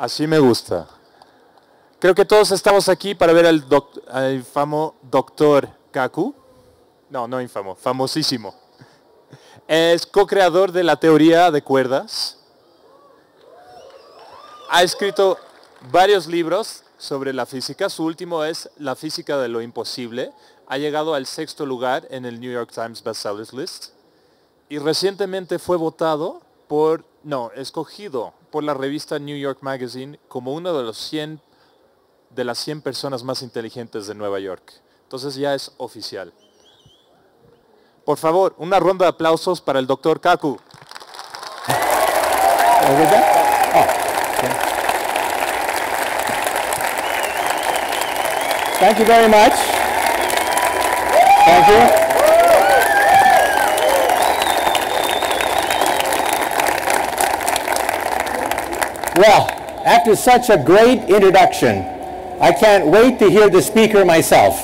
Así me gusta. Creo que todos estamos aquí para ver al, doc- doctor Kaku. No, no infamo, famosísimo. Es co-creador de la teoría de cuerdas. Ha escrito varios libros sobre la física. Su último es La física de lo imposible. Ha llegado al sexto lugar en el New York Times Bestsellers List. Y recientemente fue votado por, no, escogido por la revista New York Magazine como uno de los 100 de las 100 personas más inteligentes de Nueva York. Entonces ya es oficial. Por favor, una ronda de aplausos para el doctor Kaku. Thank you very much. Thank. Well, after such a great introduction, I can't wait to hear the speaker myself.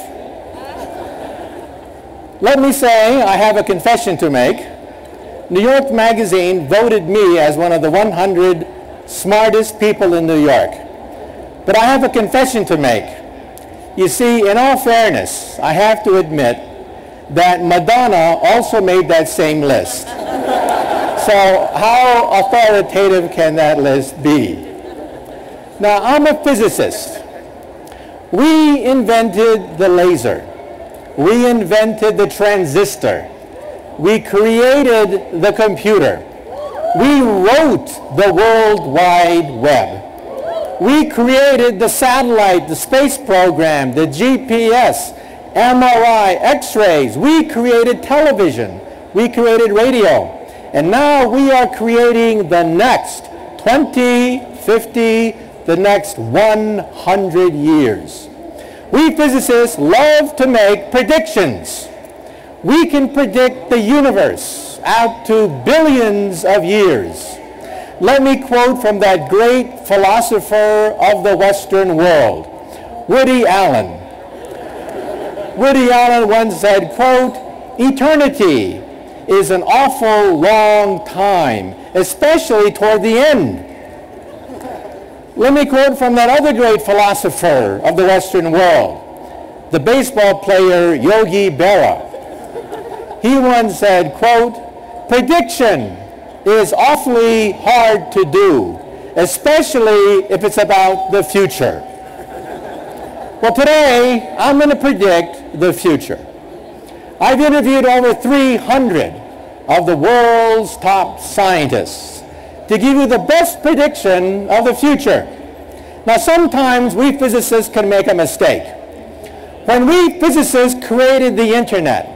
Let me say I have a confession to make. New York Magazine voted me as one of the 100 smartest people in New York. But I have a confession to make. You see, in all fairness, I have to admit that Madonna also made that same list. So how authoritative can that list be? Now, I'm a physicist. We invented the laser. We invented the transistor. We created the computer. We wrote the World Wide Web. We created the satellite, the space program, the GPS, MRI, X-rays. We created television. We created radio. And now we are creating the next 20, 50, the next 100 years. We physicists love to make predictions. We can predict the universe out to billions of years. Let me quote from that great philosopher of the Western world, Woody Allen. Woody Allen once said, quote, eternity is an awful long time, especially toward the end. Let me quote from that other great philosopher of the Western world, the baseball player Yogi Berra. He once said, quote, prediction is awfully hard to do, especially if it's about the future. Well, today, I'm going to predict the future. I've interviewed over 300 of the world's top scientists to give you the best prediction of the future. Now, sometimes we physicists can make a mistake. When we physicists created the internet,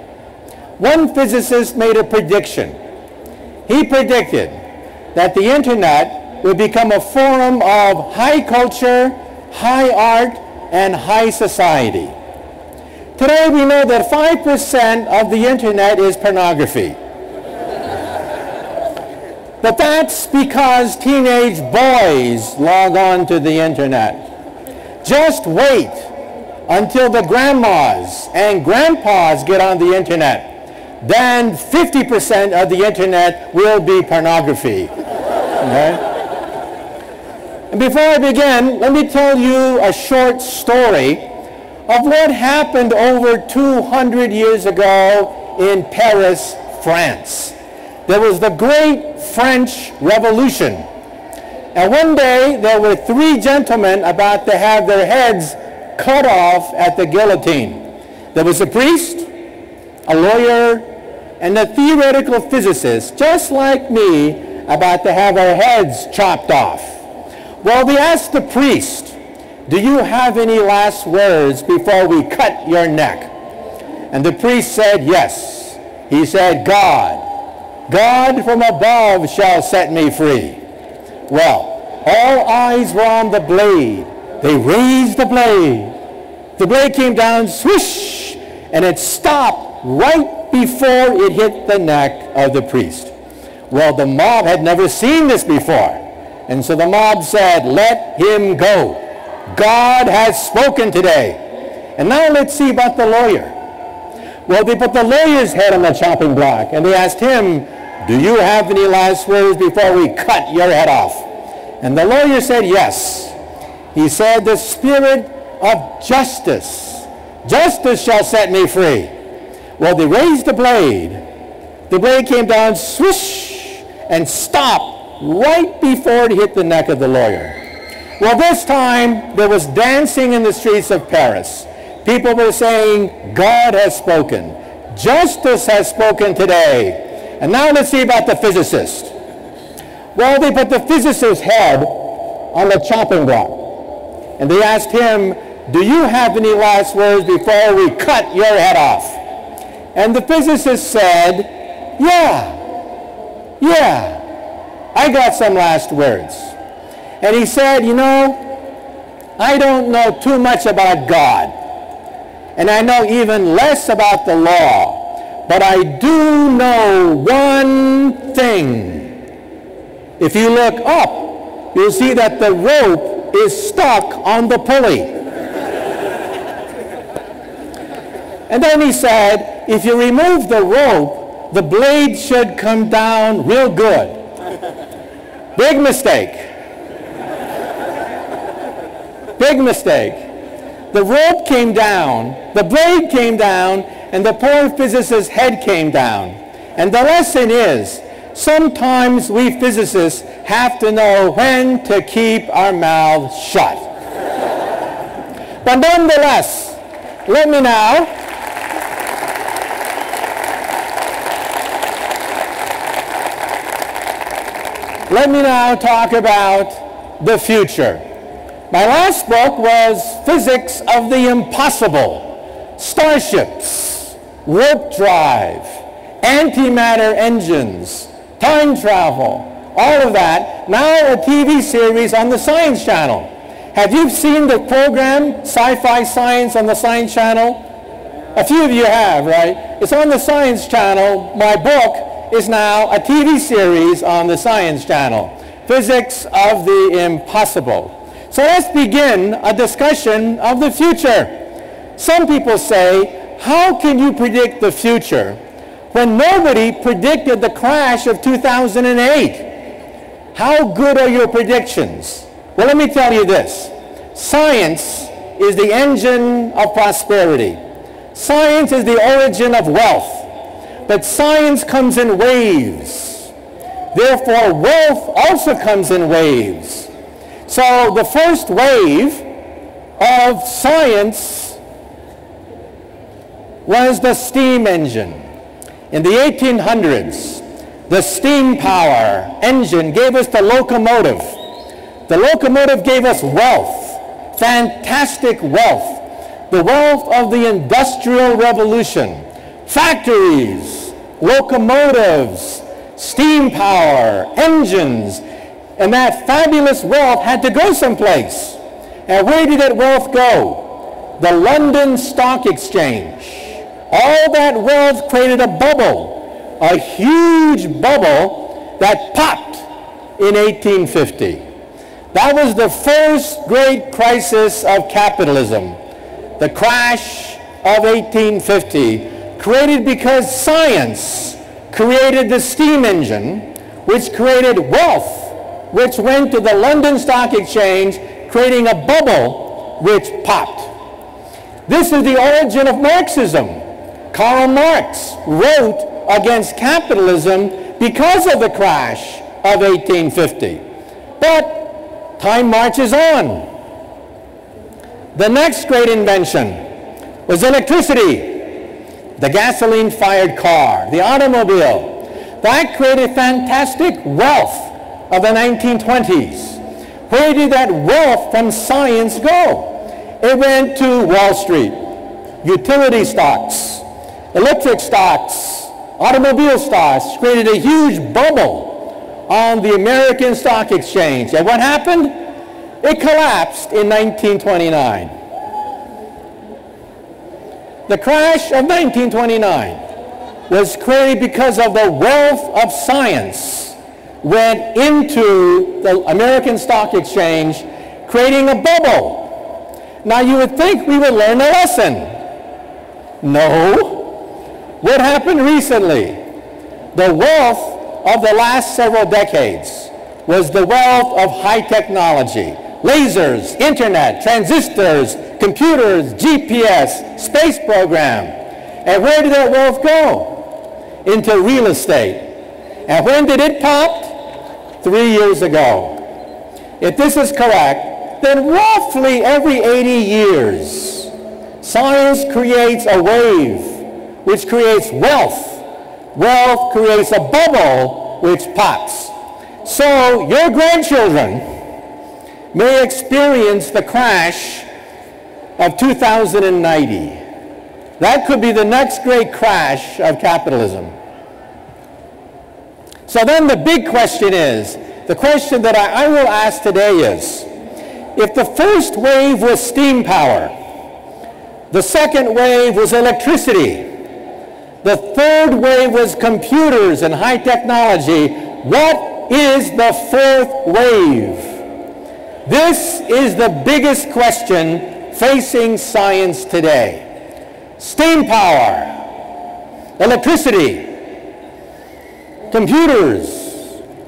one physicist made a prediction. He predicted that the internet would become a forum of high culture, high art, and high society. Today we know that 5% of the internet is pornography. But that's because teenage boys log on to the internet. Just wait until the grandmas and grandpas get on the internet. Then 50% of the internet will be pornography. Okay? And before I begin, let me tell you a short story of what happened over 200 years ago in Paris, France. There was the Great French Revolution. And one day there were three gentlemen about to have their heads cut off at the guillotine. There was a priest, a lawyer, and a theoretical physicist, just like me, about to have our heads chopped off. Well, they asked the priest, do you have any last words before we cut your neck? And the priest said, yes. He said, God, God from above shall set me free. Well, all eyes were on the blade. They raised the blade. The blade came down, swish, and it stopped right before it hit the neck of the priest. Well, the mob had never seen this before. And so the mob said, let him go. God has spoken today. And now let's see about the lawyer. Well, they put the lawyer's head on the chopping block, and they asked him, do you have any last words before we cut your head off? And the lawyer said, yes. He said, the spirit of justice. Justice shall set me free. Well, they raised the blade. The blade came down, swish, and stopped right before it hit the neck of the lawyer. Well, this time there was dancing in the streets of Paris. People were saying, God has spoken. Justice has spoken today. And now let's see about the physicist. Well, they put the physicist's head on the chopping block. And they asked him, do you have any last words before we cut your head off? And the physicist said, yeah, yeah, I got some last words. And he said, you know, I don't know too much about God. And I know even less about the law. But I do know one thing. If you look up, you'll see that the rope is stuck on the pulley. and then he said, if you remove the rope, the blade should come down real good. Big mistake. Big mistake. The rope came down, the blade came down, and the poor physicist's head came down. And the lesson is, sometimes we physicists have to know when to keep our mouths shut. but nonetheless, let me now let me now talk about the future. My last book was Physics of the Impossible. Starships, warp drive, antimatter engines, time travel, all of that. Now a TV series on the Science Channel. Have you seen the program Sci-Fi Science on the Science Channel? A few of you have, right? It's on the Science Channel. My book is now a TV series on the Science Channel. Physics of the Impossible. So let's begin a discussion of the future. Some people say, how can you predict the future when nobody predicted the crash of 2008? How good are your predictions? Well, let me tell you this. Science is the engine of prosperity. Science is the origin of wealth. But science comes in waves. Therefore, wealth also comes in waves. So the first wave of science was the steam engine. In the 1800s, the steam power engine gave us the locomotive. The locomotive gave us wealth, fantastic wealth, the wealth of the Industrial Revolution, factories, locomotives, steam power, engines, and that fabulous wealth had to go someplace. And where did that wealth go? The London Stock Exchange. All that wealth created a bubble, a huge bubble that popped in 1850. That was the first great crisis of capitalism, the crash of 1850, created because science created the steam engine, which created wealth which went to the London Stock Exchange, creating a bubble which popped. This is the origin of Marxism. Karl Marx wrote against capitalism because of the crash of 1850. But time marches on. The next great invention was electricity, the gasoline-fired car, the automobile. That created fantastic wealth of the 1920s. Where did that wealth from science go? It went to Wall Street, utility stocks, electric stocks, automobile stocks, created a huge bubble on the American Stock Exchange. And what happened? It collapsed in 1929. The crash of 1929 was created because of the wealth of science went into the American Stock Exchange, creating a bubble. Now you would think we would learn a lesson. No. What happened recently? The wealth of the last several decades was the wealth of high technology. Lasers, internet, transistors, computers, GPS, space program. And where did that wealth go? Into real estate. And when did it pop? Three years ago. If this is correct, then roughly every 80 years, science creates a wave which creates wealth. Wealth creates a bubble which pops. So your grandchildren may experience the crash of 2090. That could be the next great crash of capitalism. So then the big question is, the question that I, I will ask today is, if the first wave was steam power, the second wave was electricity, the third wave was computers and high technology, what is the fourth wave? This is the biggest question facing science today. Steam power, electricity, computers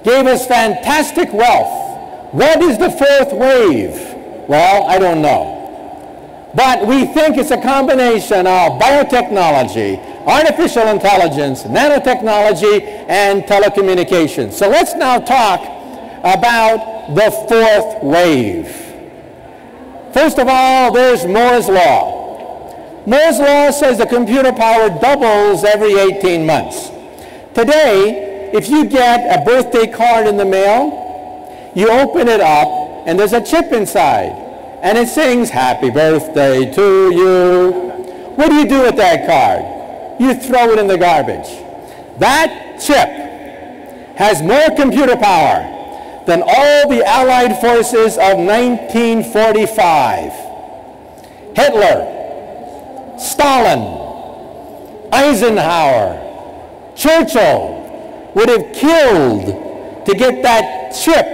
gave us fantastic wealth. What is the fourth wave? Well, I don't know. But we think it's a combination of biotechnology, artificial intelligence, nanotechnology, and telecommunications. So let's now talk about the fourth wave. First of all, there's Moore's Law. Moore's Law says the computer power doubles every 18 months. Today, if you get a birthday card in the mail, you open it up, and there's a chip inside, and it sings, Happy Birthday to you. What do you do with that card? You throw it in the garbage. That chip has more computer power than all the Allied forces of 1945. Hitler, Stalin, Eisenhower, Churchill would have killed to get that chip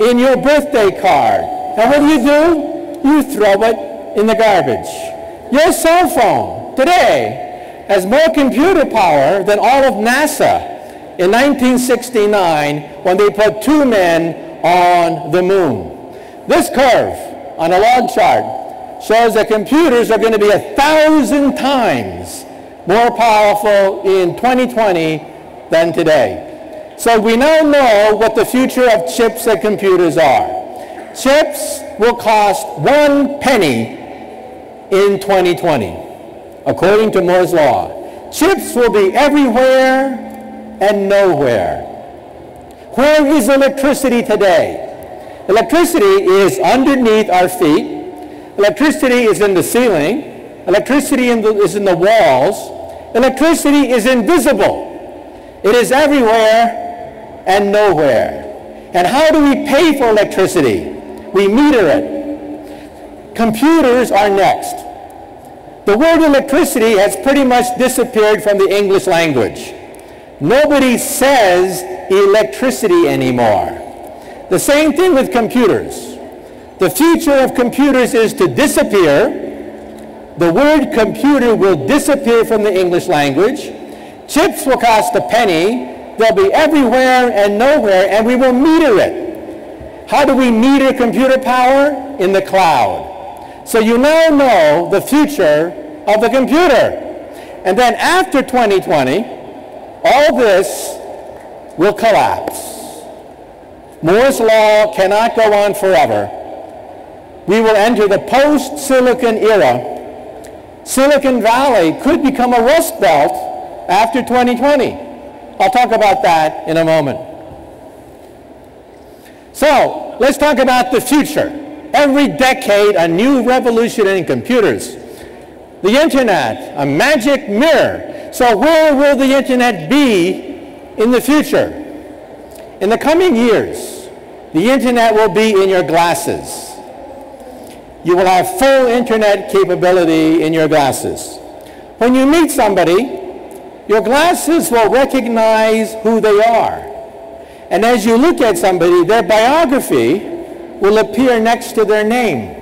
in your birthday card. And what do you do? You throw it in the garbage. Your cell phone today has more computer power than all of NASA in 1969 when they put two men on the moon. This curve on a log chart shows that computers are going to be a thousand times more powerful in 2020 than today. So we now know what the future of chips and computers are. Chips will cost one penny in 2020, according to Moore's Law. Chips will be everywhere and nowhere. Where is electricity today? Electricity is underneath our feet Electricity is in the ceiling. Electricity in the, is in the walls. Electricity is invisible. It is everywhere and nowhere. And how do we pay for electricity? We meter it. Computers are next. The word electricity has pretty much disappeared from the English language. Nobody says electricity anymore. The same thing with computers. The future of computers is to disappear. The word computer will disappear from the English language. Chips will cost a penny. They'll be everywhere and nowhere, and we will meter it. How do we meter computer power? In the cloud. So you now know the future of the computer. And then after 2020, all this will collapse. Moore's law cannot go on forever we will enter the post-Silicon era. Silicon Valley could become a Rust Belt after 2020. I'll talk about that in a moment. So let's talk about the future. Every decade, a new revolution in computers. The internet, a magic mirror. So where will the internet be in the future? In the coming years, the internet will be in your glasses you will have full internet capability in your glasses. When you meet somebody, your glasses will recognize who they are. And as you look at somebody, their biography will appear next to their name.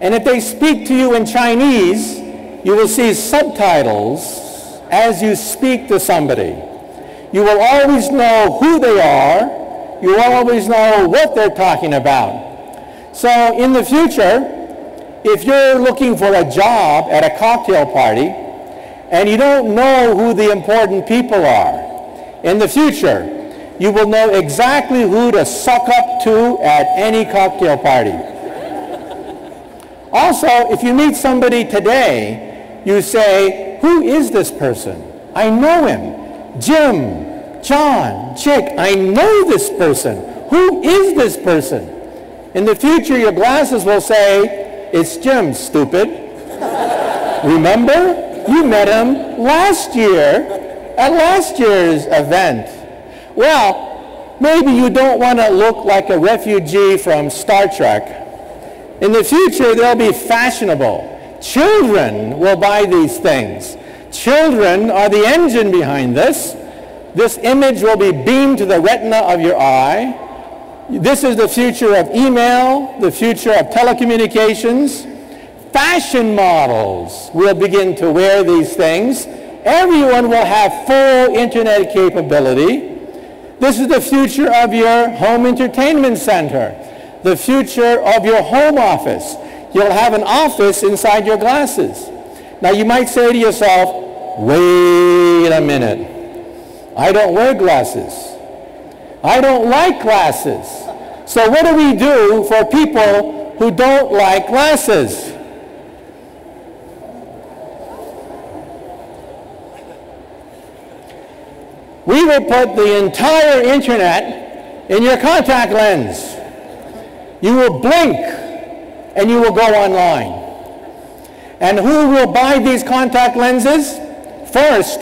And if they speak to you in Chinese, you will see subtitles as you speak to somebody. You will always know who they are. you will always know what they're talking about. So in the future, if you're looking for a job at a cocktail party and you don't know who the important people are, in the future, you will know exactly who to suck up to at any cocktail party. also, if you meet somebody today, you say, who is this person? I know him. Jim, John, Chick, I know this person. Who is this person? In the future, your glasses will say, it's Jim, stupid. Remember? You met him last year at last year's event. Well, maybe you don't want to look like a refugee from Star Trek. In the future, they'll be fashionable. Children will buy these things. Children are the engine behind this. This image will be beamed to the retina of your eye. This is the future of email, the future of telecommunications. Fashion models will begin to wear these things. Everyone will have full internet capability. This is the future of your home entertainment center, the future of your home office. You'll have an office inside your glasses. Now you might say to yourself, wait a minute. I don't wear glasses. I don't like glasses. So what do we do for people who don't like glasses? We will put the entire internet in your contact lens. You will blink and you will go online. And who will buy these contact lenses? First,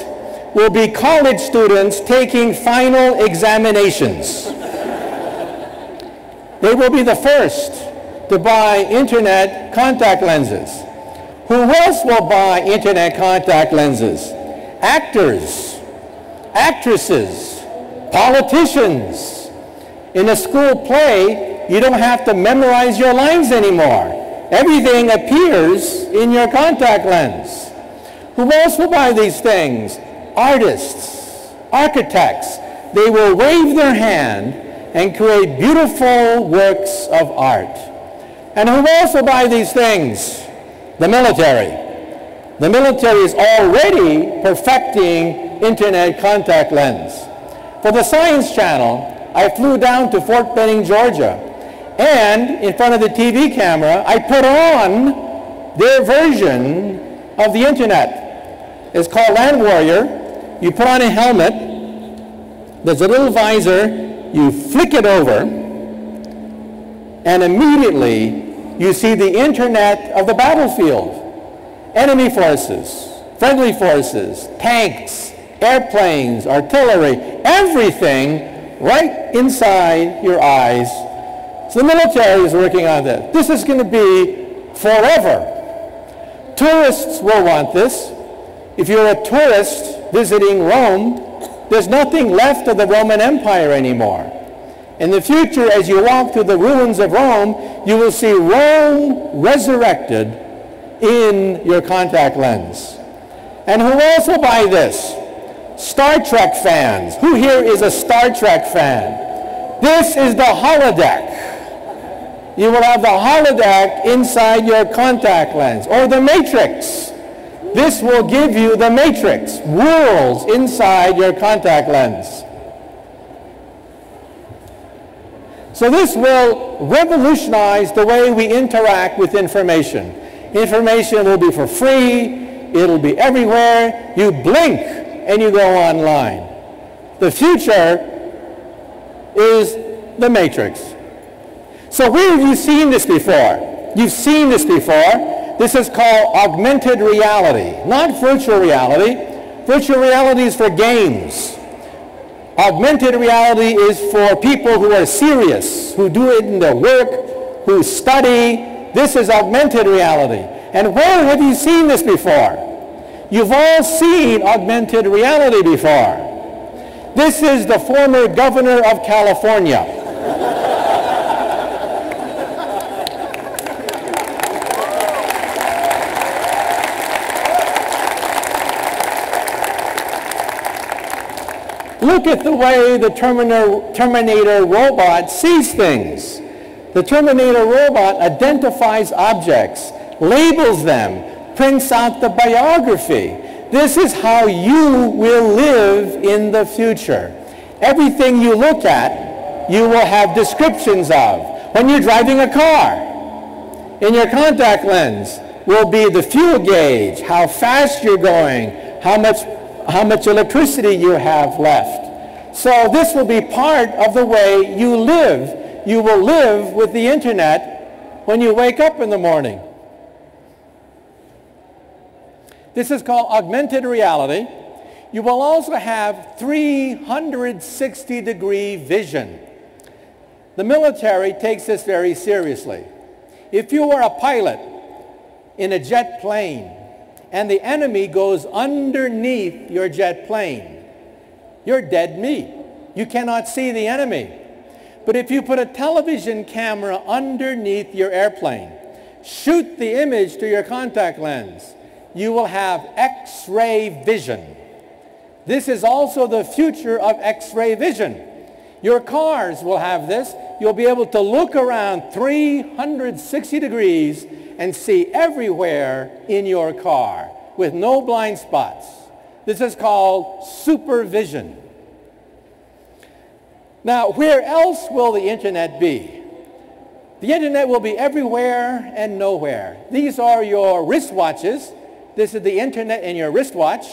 will be college students taking final examinations. they will be the first to buy internet contact lenses. Who else will buy internet contact lenses? Actors, actresses, politicians. In a school play, you don't have to memorize your lines anymore. Everything appears in your contact lens. Who else will buy these things? artists, architects, they will wave their hand and create beautiful works of art. And who also buy these things? The military. The military is already perfecting internet contact lens. For the Science Channel, I flew down to Fort Benning, Georgia, and in front of the TV camera, I put on their version of the internet. It's called Land Warrior, you put on a helmet, there's a little visor, you flick it over, and immediately you see the internet of the battlefield. Enemy forces, friendly forces, tanks, airplanes, artillery, everything right inside your eyes. So the military is working on this. This is going to be forever. Tourists will want this. If you're a tourist visiting Rome, there's nothing left of the Roman Empire anymore. In the future, as you walk through the ruins of Rome, you will see Rome resurrected in your contact lens. And who else will buy this? Star Trek fans. Who here is a Star Trek fan? This is the holodeck. You will have the holodeck inside your contact lens, or the matrix. This will give you the matrix, worlds inside your contact lens. So this will revolutionize the way we interact with information. Information will be for free. It'll be everywhere. You blink and you go online. The future is the matrix. So where have you seen this before? You've seen this before. This is called augmented reality, not virtual reality. Virtual reality is for games. Augmented reality is for people who are serious, who do it in their work, who study. This is augmented reality. And where have you seen this before? You've all seen augmented reality before. This is the former governor of California. Look at the way the Terminator, robot sees things. The Terminator robot identifies objects, labels them, prints out the biography. This is how you will live in the future. Everything you look at, you will have descriptions of. When you're driving a car, in your contact lens will be the fuel gauge, how fast you're going, how much, how much electricity you have left. So this will be part of the way you live. You will live with the internet when you wake up in the morning. This is called augmented reality. You will also have 360 degree vision. The military takes this very seriously. If you are a pilot in a jet plane and the enemy goes underneath your jet plane, you're dead meat. You cannot see the enemy. But if you put a television camera underneath your airplane, shoot the image to your contact lens, you will have X-ray vision. This is also the future of X-ray vision. Your cars will have this you'll be able to look around 360 degrees and see everywhere in your car with no blind spots. This is called supervision. Now, where else will the internet be? The internet will be everywhere and nowhere. These are your wristwatches. This is the internet in your wristwatch.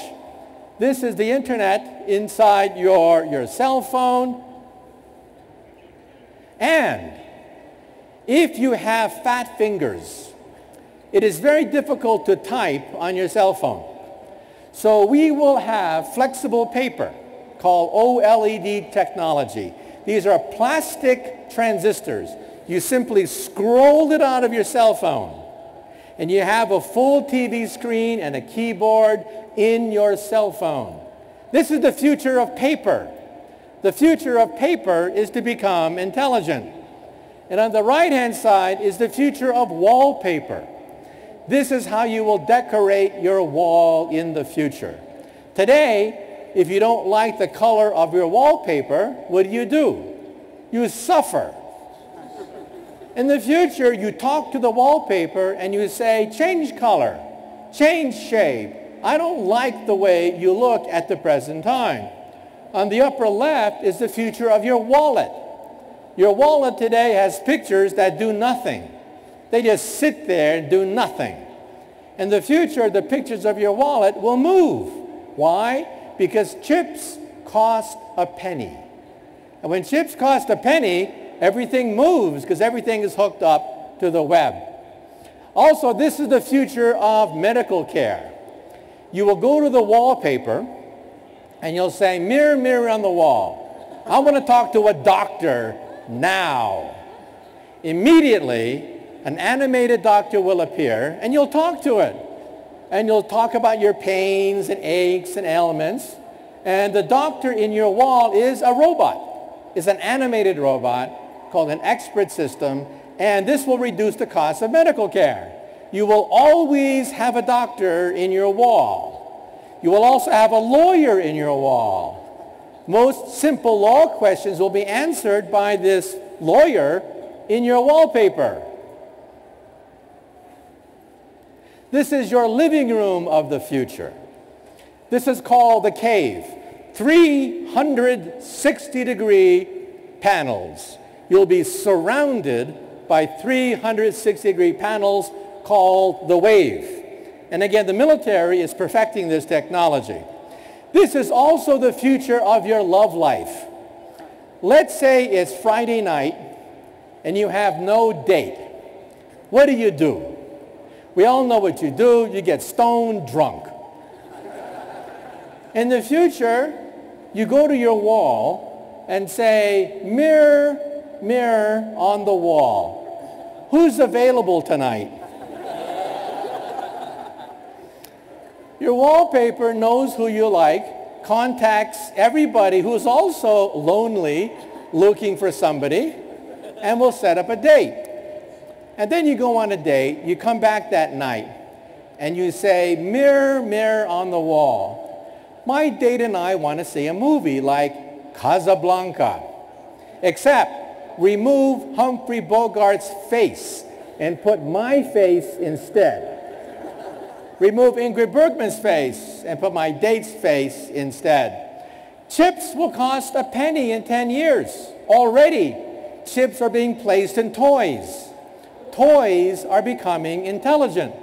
This is the internet inside your, your cell phone, and if you have fat fingers, it is very difficult to type on your cell phone. So we will have flexible paper called OLED technology. These are plastic transistors. You simply scroll it out of your cell phone and you have a full TV screen and a keyboard in your cell phone. This is the future of paper. The future of paper is to become intelligent. And on the right-hand side is the future of wallpaper. This is how you will decorate your wall in the future. Today, if you don't like the color of your wallpaper, what do you do? You suffer. In the future, you talk to the wallpaper and you say, change color, change shape. I don't like the way you look at the present time. On the upper left is the future of your wallet. Your wallet today has pictures that do nothing. They just sit there and do nothing. In the future, the pictures of your wallet will move. Why? Because chips cost a penny. And when chips cost a penny, everything moves because everything is hooked up to the web. Also, this is the future of medical care. You will go to the wallpaper and you'll say, mirror, mirror on the wall. I want to talk to a doctor now. Immediately, an animated doctor will appear and you'll talk to it. And you'll talk about your pains and aches and ailments. And the doctor in your wall is a robot. Is an animated robot called an expert system. And this will reduce the cost of medical care. You will always have a doctor in your wall. You will also have a lawyer in your wall. Most simple law questions will be answered by this lawyer in your wallpaper. This is your living room of the future. This is called the cave. 360 degree panels. You'll be surrounded by 360 degree panels called the wave. And again, the military is perfecting this technology. This is also the future of your love life. Let's say it's Friday night and you have no date. What do you do? We all know what you do. You get stone drunk. In the future, you go to your wall and say, mirror, mirror on the wall. Who's available tonight? Your wallpaper knows who you like, contacts everybody who's also lonely looking for somebody, and will set up a date. And then you go on a date, you come back that night, and you say, mirror, mirror on the wall, my date and I want to see a movie like Casablanca. Except remove Humphrey Bogart's face and put my face instead. remove Ingrid Bergman's face and put my date's face instead. Chips will cost a penny in 10 years. Already, chips are being placed in toys. Toys are becoming intelligent.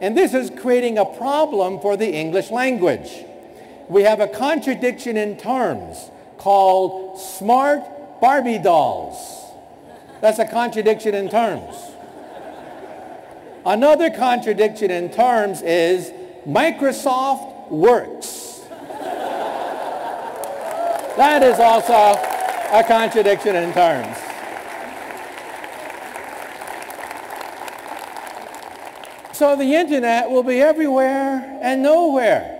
And this is creating a problem for the English language. We have a contradiction in terms called smart Barbie dolls. That's a contradiction in terms. Another contradiction in terms is Microsoft works. that is also a contradiction in terms. So the internet will be everywhere and nowhere.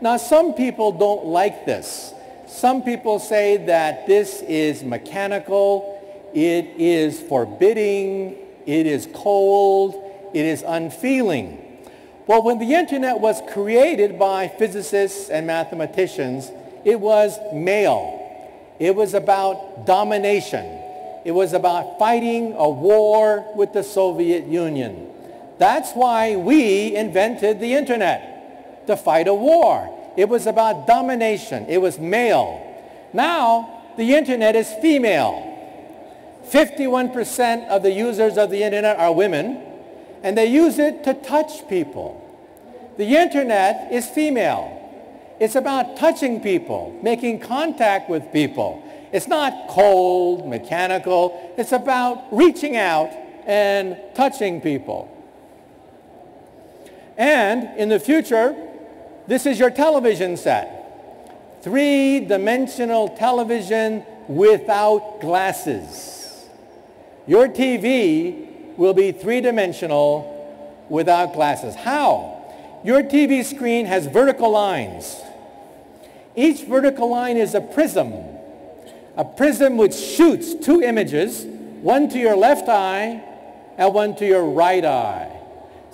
Now some people don't like this. Some people say that this is mechanical, it is forbidding, it is cold, it is unfeeling. Well, when the internet was created by physicists and mathematicians, it was male. It was about domination. It was about fighting a war with the Soviet Union. That's why we invented the internet, to fight a war. It was about domination. It was male. Now, the internet is female. 51% of the users of the internet are women, and they use it to touch people. The internet is female. It's about touching people, making contact with people. It's not cold, mechanical. It's about reaching out and touching people. And in the future, this is your television set. Three-dimensional television without glasses. Your TV will be three-dimensional without glasses. How? Your TV screen has vertical lines. Each vertical line is a prism. A prism which shoots two images, one to your left eye and one to your right eye.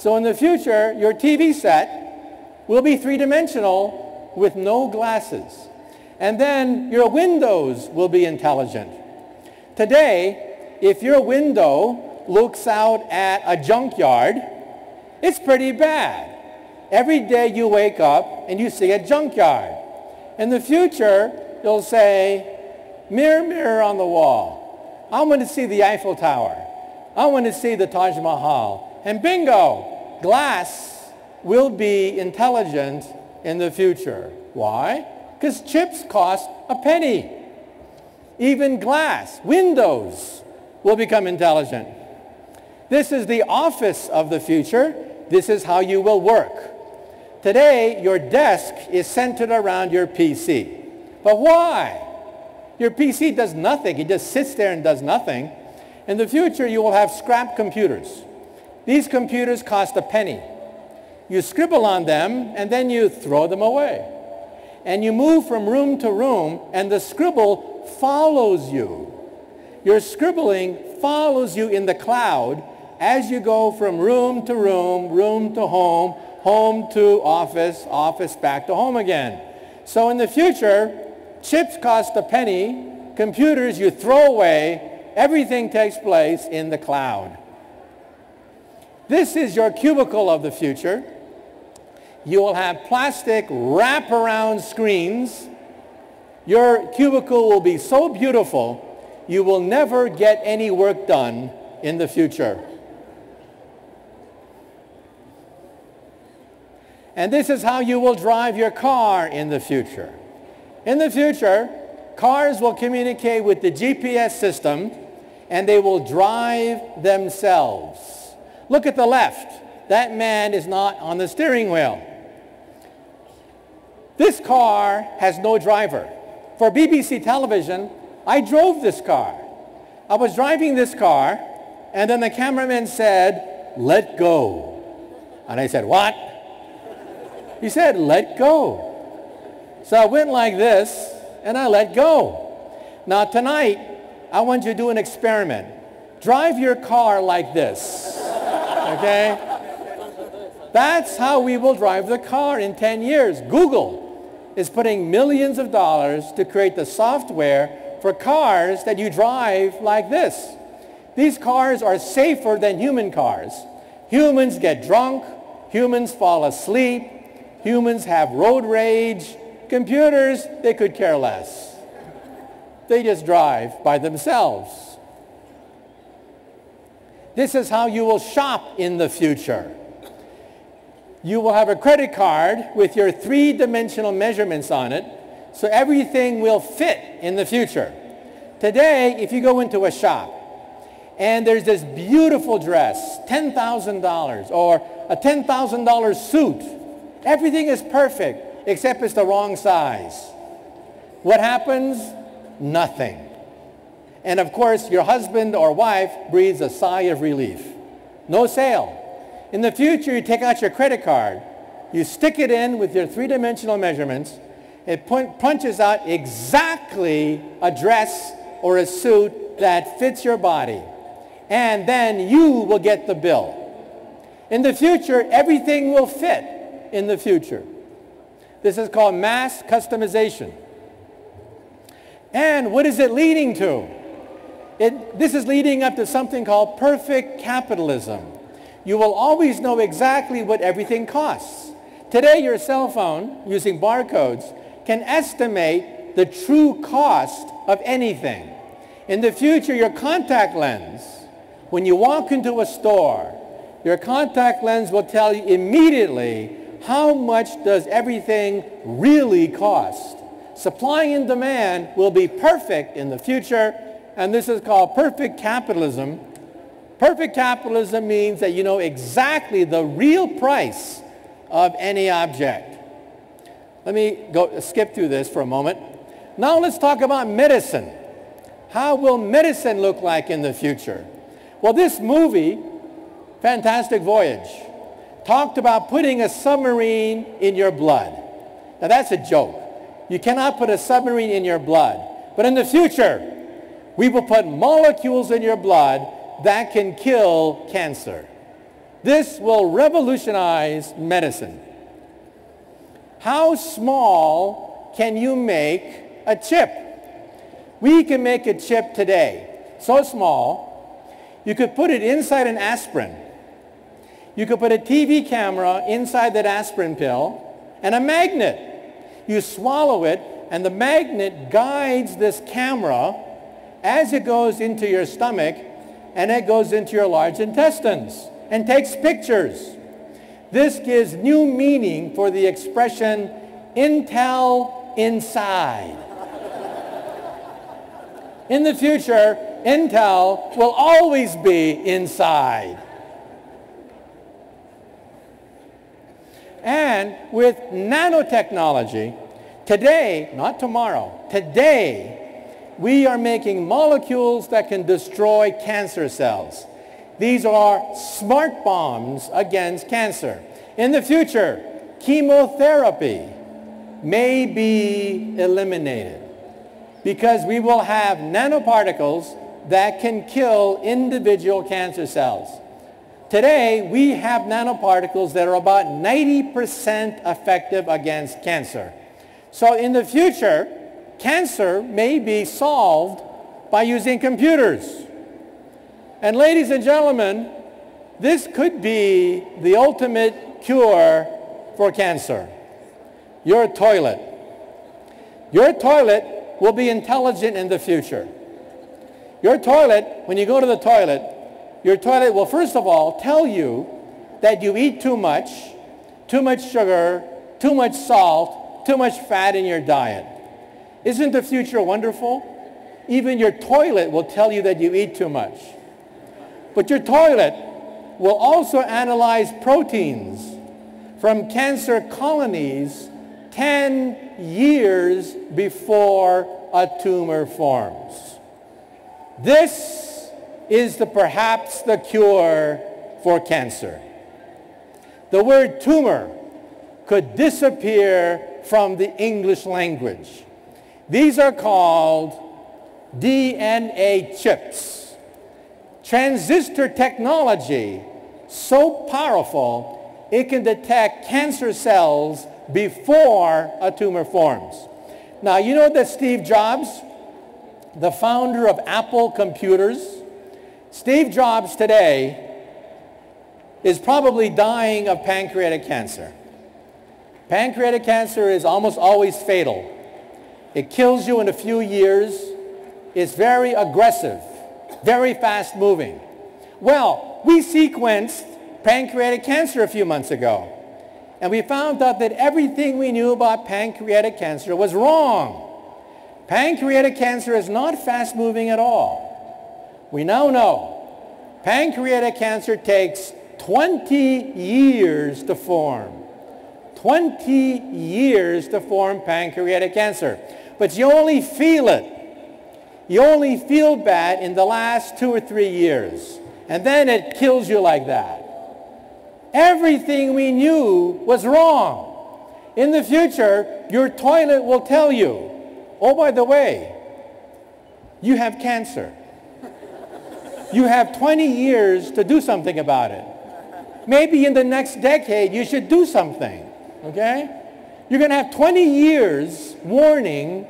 So in the future, your TV set will be three-dimensional with no glasses. And then your windows will be intelligent. Today, if your window looks out at a junkyard, it's pretty bad. Every day you wake up and you see a junkyard. In the future, you'll say, mirror, mirror on the wall. I want to see the Eiffel Tower. I want to see the Taj Mahal. And bingo, glass will be intelligent in the future. Why? Because chips cost a penny. Even glass, windows will become intelligent. This is the office of the future. This is how you will work. Today, your desk is centered around your PC. But why? Your PC does nothing. It just sits there and does nothing. In the future, you will have scrap computers. These computers cost a penny. You scribble on them and then you throw them away. And you move from room to room and the scribble follows you. Your scribbling follows you in the cloud as you go from room to room, room to home, home to office, office back to home again. So in the future, chips cost a penny, computers you throw away, everything takes place in the cloud. This is your cubicle of the future. You will have plastic wraparound screens. Your cubicle will be so beautiful, you will never get any work done in the future. And this is how you will drive your car in the future. In the future, cars will communicate with the GPS system and they will drive themselves. Look at the left. That man is not on the steering wheel. This car has no driver. For BBC television, I drove this car. I was driving this car, and then the cameraman said, let go. And I said, what? He said, let go. So I went like this, and I let go. Now tonight, I want you to do an experiment. Drive your car like this. Okay? That's how we will drive the car in 10 years. Google. is putting millions of dollars to create the software for cars that you drive like this. These cars are safer than human cars. Humans get drunk. Humans fall asleep. Humans have road rage. Computers, they could care less. They just drive by themselves. This is how you will shop in the future. You will have a credit card with your three-dimensional measurements on it, so everything will fit in the future. Today, if you go into a shop and there's this beautiful dress, $10,000, or a $10,000 suit, everything is perfect except it's the wrong size. What happens? Nothing. And of course, your husband or wife breathes a sigh of relief. No sale. In the future, you take out your credit card, you stick it in with your three-dimensional measurements, it punches out exactly a dress or a suit that fits your body. And then you will get the bill. In the future, everything will fit in the future. This is called mass customization. And what is it leading to? It, this is leading up to something called perfect capitalism. You will always know exactly what everything costs. Today, your cell phone, using barcodes, can estimate the true cost of anything. In the future, your contact lens, when you walk into a store, your contact lens will tell you immediately how much does everything really cost. Supply and demand will be perfect in the future, and this is called perfect capitalism. Perfect capitalism means that you know exactly the real price of any object. Let me go skip through this for a moment. Now let's talk about medicine. How will medicine look like in the future? Well, this movie, Fantastic Voyage, talked about putting a submarine in your blood. Now that's a joke. You cannot put a submarine in your blood. But in the future, we will put molecules in your blood that can kill cancer. This will revolutionize medicine. How small can you make a chip? We can make a chip today so small you could put it inside an aspirin. You could put a TV camera inside that aspirin pill and a magnet. You swallow it and the magnet guides this camera as it goes into your stomach and it goes into your large intestines and takes pictures. This gives new meaning for the expression Intel inside. In the future, Intel will always be inside. And with nanotechnology, today, not tomorrow, today, we are making molecules that can destroy cancer cells. These are smart bombs against cancer. In the future, chemotherapy may be eliminated because we will have nanoparticles that can kill individual cancer cells. Today, we have nanoparticles that are about 90% effective against cancer. So in the future, cancer may be solved by using computers. And ladies and gentlemen, this could be the ultimate cure for cancer. Your toilet. Your toilet will be intelligent in the future. Your toilet, when you go to the toilet, your toilet will first of all tell you that you eat too much, too much sugar, too much salt, too much fat in your diet. Isn't the future wonderful? Even your toilet will tell you that you eat too much. But your toilet will also analyze proteins from cancer colonies 10 years before a tumor forms. This is the, perhaps the cure for cancer. The word tumor could disappear from the English language these are called DNA chips. Transistor technology, so powerful, it can detect cancer cells before a tumor forms. Now, you know that Steve Jobs, the founder of Apple Computers, Steve Jobs today is probably dying of pancreatic cancer. Pancreatic cancer is almost always fatal. It kills you in a few years. It's very aggressive, very fast moving. Well, we sequenced pancreatic cancer a few months ago. And we found out that everything we knew about pancreatic cancer was wrong. Pancreatic cancer is not fast moving at all. We now know pancreatic cancer takes 20 years to form. 20 years to form pancreatic cancer. But you only feel it. You only feel bad in the last two or three years. And then it kills you like that. Everything we knew was wrong. In the future, your toilet will tell you, oh, by the way, you have cancer. You have 20 years to do something about it. Maybe in the next decade, you should do something, okay? You're going to have 20 years warning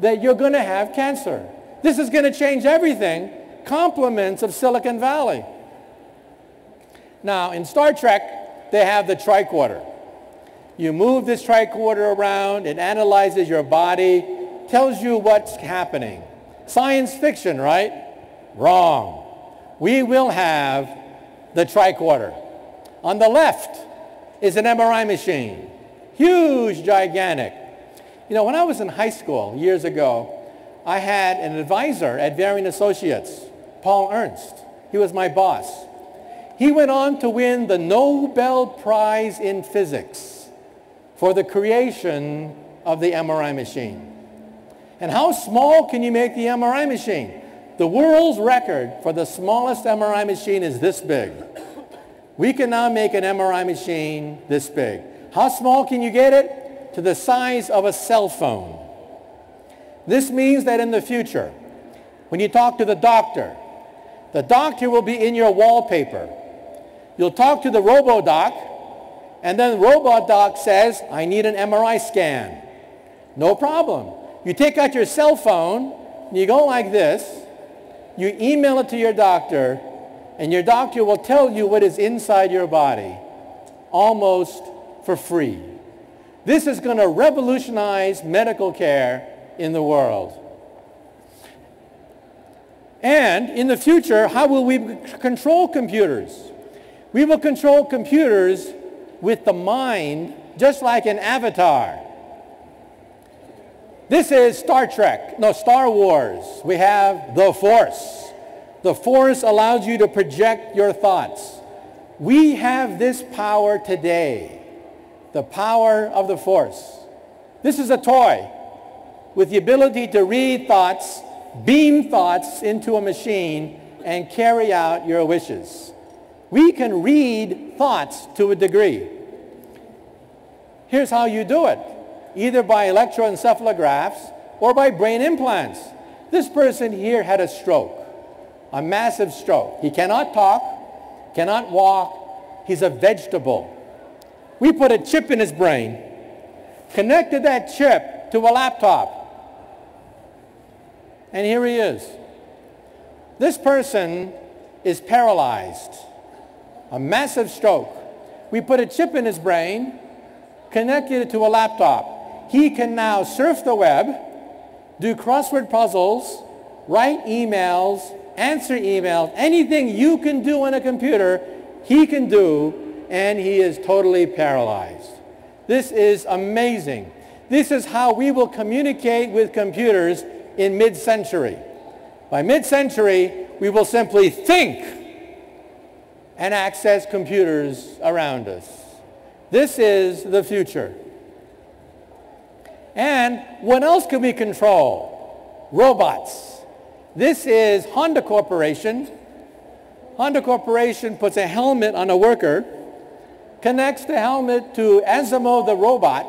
that you're going to have cancer. This is going to change everything. Compliments of Silicon Valley. Now, in Star Trek, they have the tricorder. You move this tricorder around, it analyzes your body, tells you what's happening. Science fiction, right? Wrong. We will have the tricorder. On the left is an MRI machine. Huge, gigantic. You know, when I was in high school years ago, I had an advisor at Varian Associates, Paul Ernst. He was my boss. He went on to win the Nobel Prize in Physics for the creation of the MRI machine. And how small can you make the MRI machine? The world's record for the smallest MRI machine is this big. We can now make an MRI machine this big. How small can you get it? To the size of a cell phone. This means that in the future, when you talk to the doctor, the doctor will be in your wallpaper. You'll talk to the robo-doc, and then the robot doc says, I need an MRI scan. No problem. You take out your cell phone, you go like this, you email it to your doctor, and your doctor will tell you what is inside your body, almost for free. This is going to revolutionize medical care in the world. And in the future, how will we control computers? We will control computers with the mind, just like an avatar. This is Star Trek, no, Star Wars. We have the Force. The Force allows you to project your thoughts. We have this power today, the power of the Force. This is a toy with the ability to read thoughts, beam thoughts into a machine, and carry out your wishes. We can read thoughts to a degree. Here's how you do it, either by electroencephalographs or by brain implants. This person here had a stroke, a massive stroke. He cannot talk, cannot walk. He's a vegetable. We put a chip in his brain, connected that chip to a laptop, and here he is. This person is paralyzed a massive stroke. We put a chip in his brain, connected it to a laptop. He can now surf the web, do crossword puzzles, write emails, answer emails, anything you can do on a computer, he can do, and he is totally paralyzed. This is amazing. This is how we will communicate with computers in mid-century. By mid-century, we will simply think and access computers around us. This is the future. And what else can we control? Robots. This is Honda Corporation. Honda Corporation puts a helmet on a worker, connects the helmet to Asimo the robot,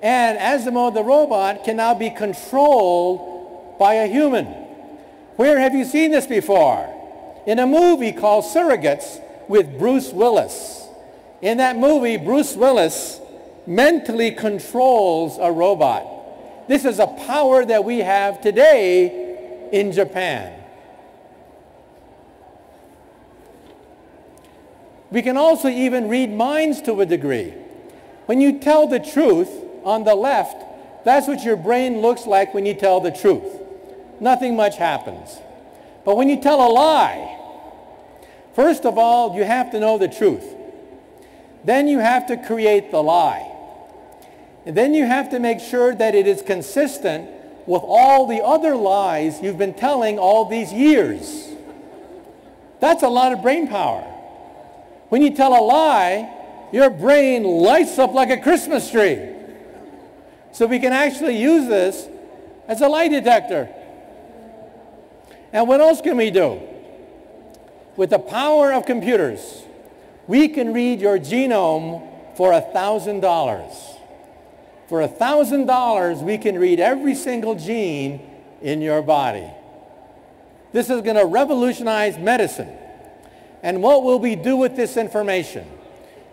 and Asimo the robot can now be controlled by a human. Where have you seen this before? in a movie called Surrogates with Bruce Willis. In that movie, Bruce Willis mentally controls a robot. This is a power that we have today in Japan. We can also even read minds to a degree. When you tell the truth on the left, that's what your brain looks like when you tell the truth. Nothing much happens. But when you tell a lie, first of all, you have to know the truth. Then you have to create the lie. And then you have to make sure that it is consistent with all the other lies you've been telling all these years. That's a lot of brain power. When you tell a lie, your brain lights up like a Christmas tree. So we can actually use this as a lie detector. And what else can we do? With the power of computers, we can read your genome for $1,000. For $1,000, we can read every single gene in your body. This is going to revolutionize medicine. And what will we do with this information?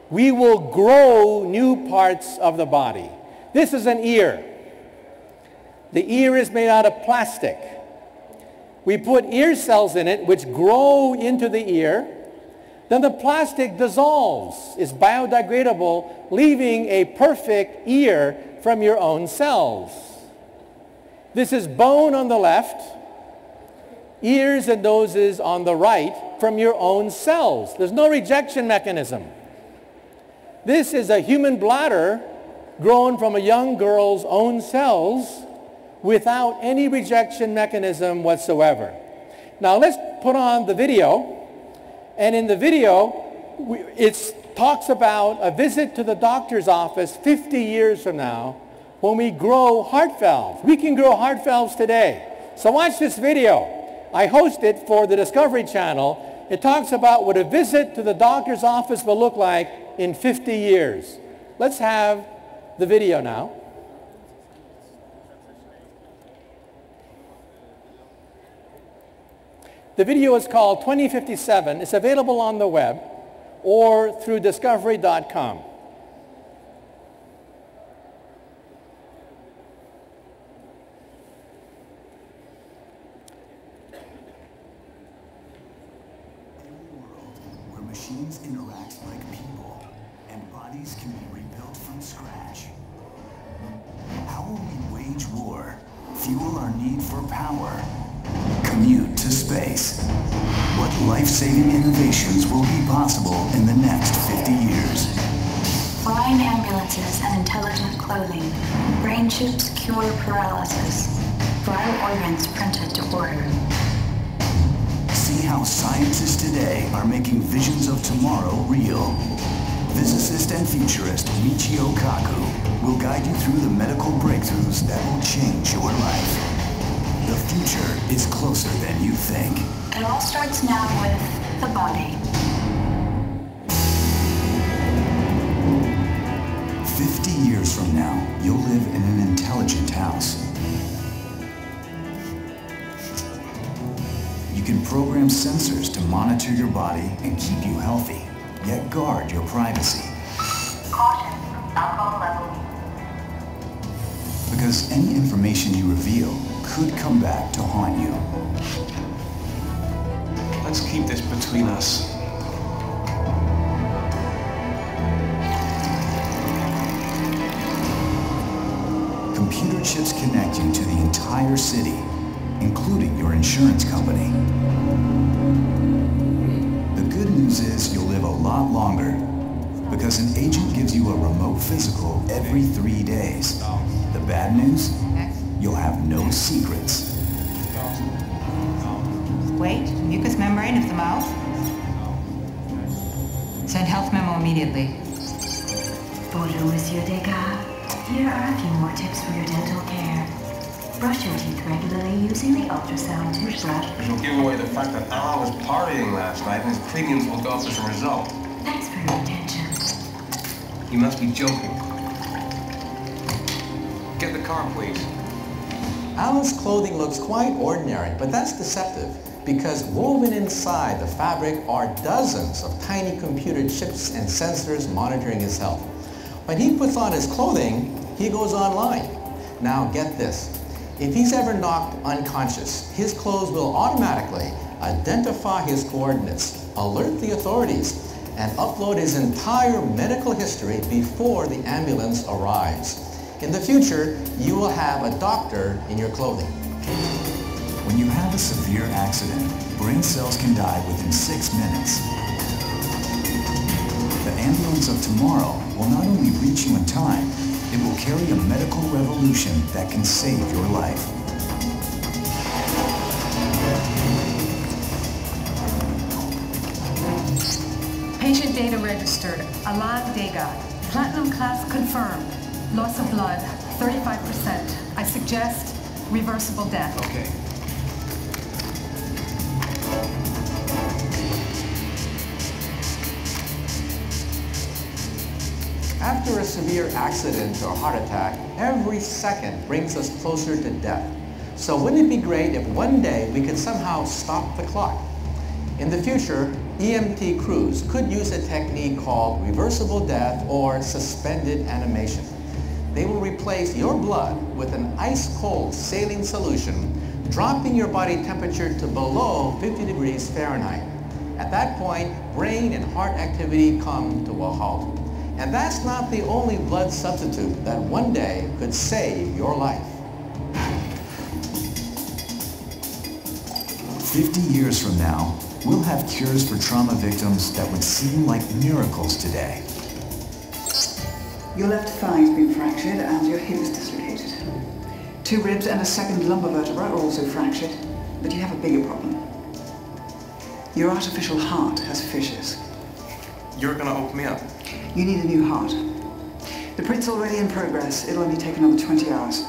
We will grow new parts of the body. This is an ear. The ear is made out of plastic. We put ear cells in it which grow into the ear. Then the plastic dissolves, is biodegradable, leaving a perfect ear from your own cells. This is bone on the left, ears and noses on the right from your own cells. There's no rejection mechanism. This is a human bladder grown from a young girl's own cells without any rejection mechanism whatsoever. Now let's put on the video. And in the video, it talks about a visit to the doctor's office 50 years from now when we grow heart valves. We can grow heart valves today. So watch this video. I host it for the Discovery Channel. It talks about what a visit to the doctor's office will look like in 50 years. Let's have the video now. The video is called 2057. It's available on the web or through discovery.com. machines interact like people, and bodies can be rebuilt from scratch. How will we wage war, fuel our need for power, commute to space? What life-saving innovations will be possible in the next 50 years? Flying ambulances and intelligent clothing. Brain chips cure paralysis. Vital organs printed to order see how scientists today are making visions of tomorrow real. Physicist and futurist Michio Kaku will guide you through the medical breakthroughs that will change your life. The future is closer than you think. It all starts now with the body. 50 years from now, you'll live in an intelligent house You can program sensors to monitor your body and keep you healthy, yet guard your privacy. Caution, alcohol level. Because any information you reveal could come back to haunt you. Let's keep this between us. Computer chips connect you to the entire city including your insurance company. The news is you'll live a lot longer because an agent gives you a remote physical every three days. The bad news? You'll have no secrets. Wait, mucous membrane of the mouth? Send health memo immediately. Bonjour, Monsieur Degas. Here are a few more tips for your dental care. Brush your teeth regularly using the ultrasound toothbrush. Don't give away the fact that Al was partying last night and his premiums will go up as a result. Thanks for your attention. You must be joking. Get the car, please. Alan's clothing looks quite ordinary, but that's deceptive. because woven inside the fabric are dozens of tiny computer chips and sensors monitoring his health. When he puts on his clothing, he goes online. Now get this. If he's ever knocked unconscious, his clothes will automatically identify his coordinates, alert the authorities, and upload his entire medical history before the ambulance arrives. In the future, you will have a doctor in your clothing. When you have a severe accident, brain cells can die within six minutes. The ambulance of tomorrow will not only reach you in time, it will carry a medical revolution that can save your life. Patient data registered. Alain Degas. Platinum class confirmed. Loss of blood, 35%. I suggest reversible death. Okay. After a severe accident or heart attack, every second brings us closer to death. So wouldn't it be great if one day we could somehow stop the clock? In the future, EMT crews could use a technique called reversible death or suspended animation. They will replace your blood with an ice-cold saline solution, dropping your body temperature to below 50 degrees Fahrenheit. At that point, brain and heart activity come to a halt. And that's not the only blood substitute that one day could save your life. 50 years from now, we'll have cures for trauma victims that would seem like miracles today. Your left thigh's been fractured and your hip is dislocated. Two ribs and a second lumbar vertebra are also fractured, but you have a bigger problem. Your artificial heart has fissures. You're gonna open me up. You need a new heart. The print's already in progress. It'll only take another 20 hours.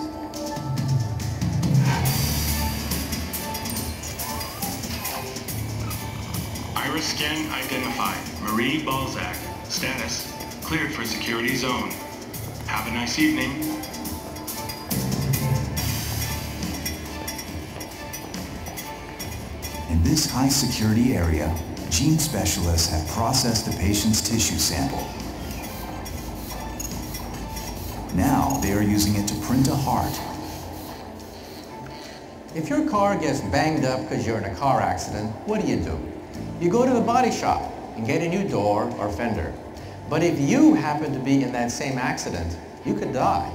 Iris scan identified. Marie Balzac. Status. Cleared for security zone. Have a nice evening. In this high security area, gene specialists have processed the patient's tissue sample. Now they are using it to print a heart. If your car gets banged up because you're in a car accident, what do you do? You go to the body shop and get a new door or fender. But if you happen to be in that same accident, you could die.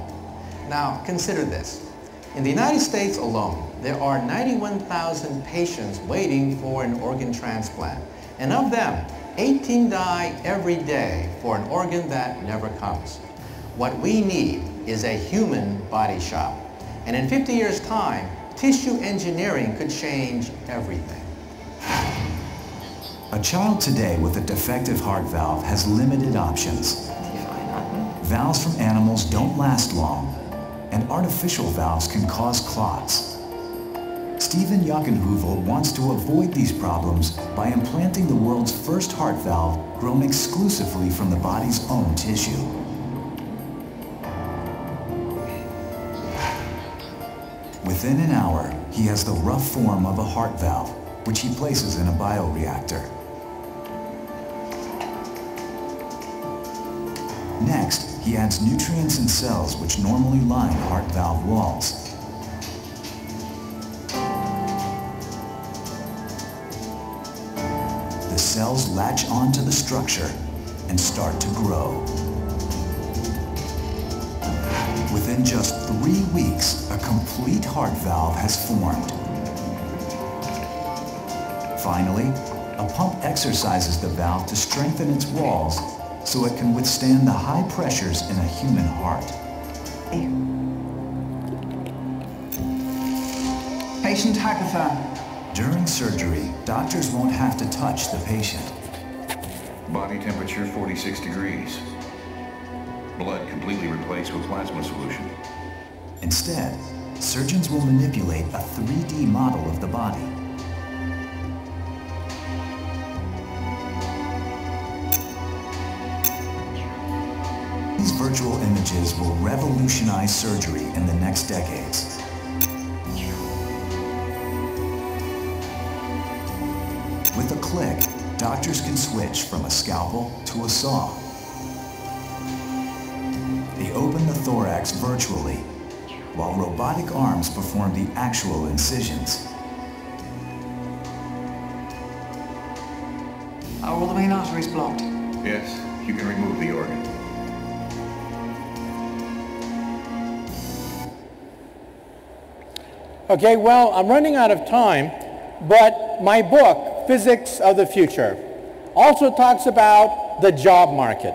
Now, consider this. In the United States alone, there are 91,000 patients waiting for an organ transplant. And of them, 18 die every day for an organ that never comes. What we need is a human body shop. And in 50 years' time, tissue engineering could change everything. A child today with a defective heart valve has limited options. Valves from animals don't last long, and artificial valves can cause clots. Stephen Jockenhoevel wants to avoid these problems by implanting the world's first heart valve grown exclusively from the body's own tissue. Within an hour, he has the rough form of a heart valve, which he places in a bioreactor. Next, he adds nutrients and cells which normally line heart valve walls. Cells latch onto the structure and start to grow. Within just three weeks, a complete heart valve has formed. Finally, a pump exercises the valve to strengthen its walls so it can withstand the high pressures in a human heart. Patient hypotherm. During surgery, doctors won't have to touch the patient. Body temperature 46 degrees. Blood completely replaced with plasma solution. Instead, surgeons will manipulate a 3D model of the body. These virtual images will revolutionize surgery in the next decades. Click, doctors can switch from a scalpel to a saw. They open the thorax virtually, while robotic arms perform the actual incisions. Are all the main arteries blocked? Yes, you can remove the organ. Okay, well, I'm running out of time, but my book, Physics of the Future, also talks about the job market,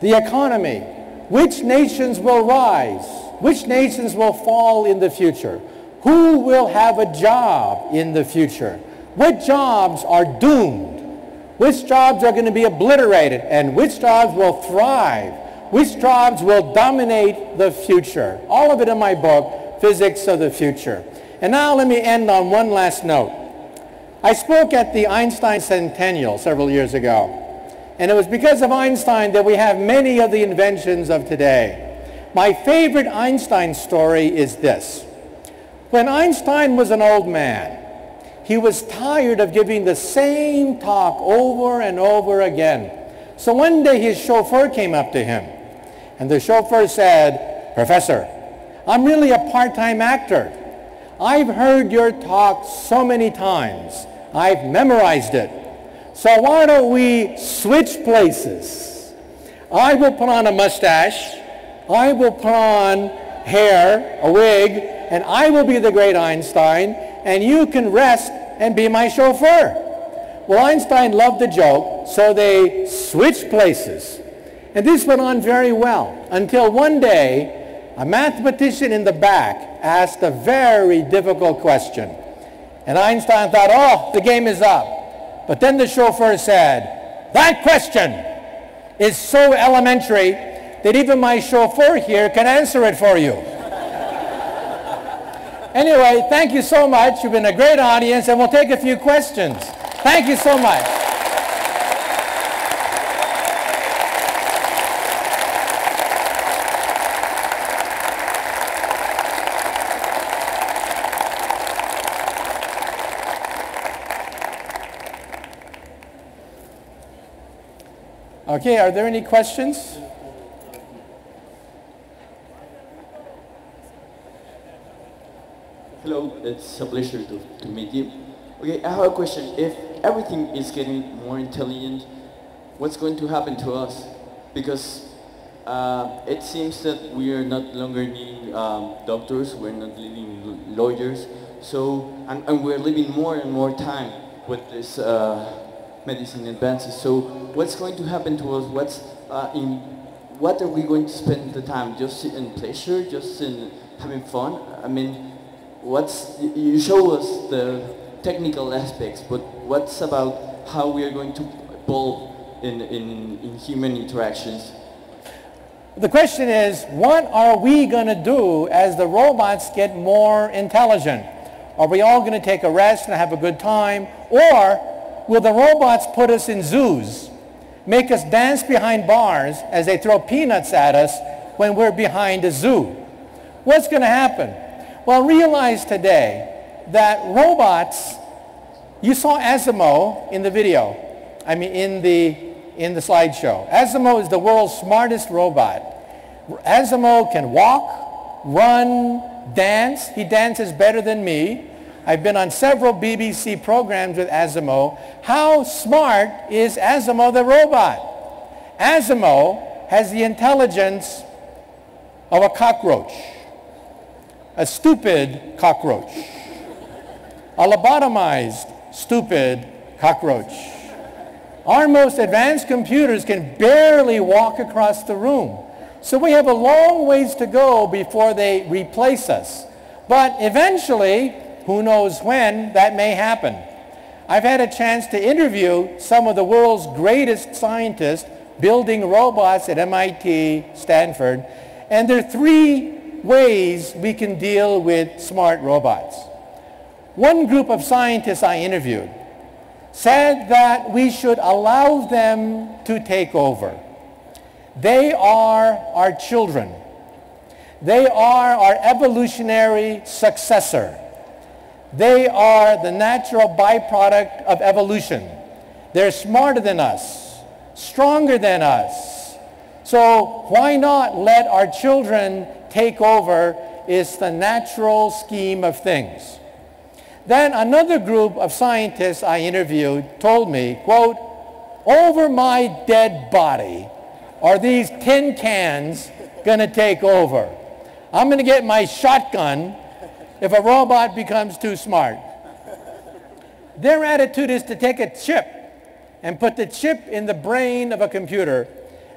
the economy, which nations will rise, which nations will fall in the future, who will have a job in the future, what jobs are doomed, which jobs are going to be obliterated, and which jobs will thrive, which jobs will dominate the future. All of it in my book, Physics of the Future. And now let me end on one last note. I spoke at the Einstein Centennial several years ago. And it was because of Einstein that we have many of the inventions of today. My favorite Einstein story is this. When Einstein was an old man, he was tired of giving the same talk over and over again. So one day his chauffeur came up to him. And the chauffeur said, Professor, I'm really a part-time actor. I've heard your talk so many times. I've memorized it. So why don't we switch places? I will put on a mustache. I will put on hair, a wig, and I will be the great Einstein, and you can rest and be my chauffeur. Well, Einstein loved the joke, so they switched places. And this went on very well until one day a mathematician in the back asked a very difficult question. And Einstein thought, oh, the game is up. But then the chauffeur said, that question is so elementary that even my chauffeur here can answer it for you. anyway, thank you so much. You've been a great audience, and we'll take a few questions. Thank you so much. Okay, are there any questions? Hello, it's a pleasure to, to meet you. Okay, I have a question. If everything is getting more intelligent, what's going to happen to us? Because uh, it seems that we are not longer needing um, doctors, we're not needing lawyers, so, and, and we're living more and more time with this uh, medicine advances. So what's going to happen to us? What's uh, in what are we going to spend the time? Just in pleasure? Just in having fun? I mean, what's you show us the technical aspects, but what's about how we are going to evolve in, in, in human interactions? The question is, what are we going to do as the robots get more intelligent? Are we all going to take a rest and have a good time? Or will the robots put us in zoos, make us dance behind bars as they throw peanuts at us when we're behind a zoo? What's going to happen? Well, realize today that robots, you saw Asimo in the video, I mean in the, in the slideshow. Asimo is the world's smartest robot. Asimo can walk, run, dance. He dances better than me. I've been on several BBC programs with Asimo. How smart is Asimo the robot? Asimo has the intelligence of a cockroach, a stupid cockroach, a lobotomized, stupid cockroach. Our most advanced computers can barely walk across the room. So we have a long ways to go before they replace us. But eventually, who knows when that may happen. I've had a chance to interview some of the world's greatest scientists building robots at MIT, Stanford, and there are three ways we can deal with smart robots. One group of scientists I interviewed said that we should allow them to take over. They are our children. They are our evolutionary successor. They are the natural byproduct of evolution. They're smarter than us, stronger than us. So why not let our children take over is the natural scheme of things. Then another group of scientists I interviewed told me, quote, over my dead body are these tin cans going to take over. I'm going to get my shotgun if a robot becomes too smart. Their attitude is to take a chip and put the chip in the brain of a computer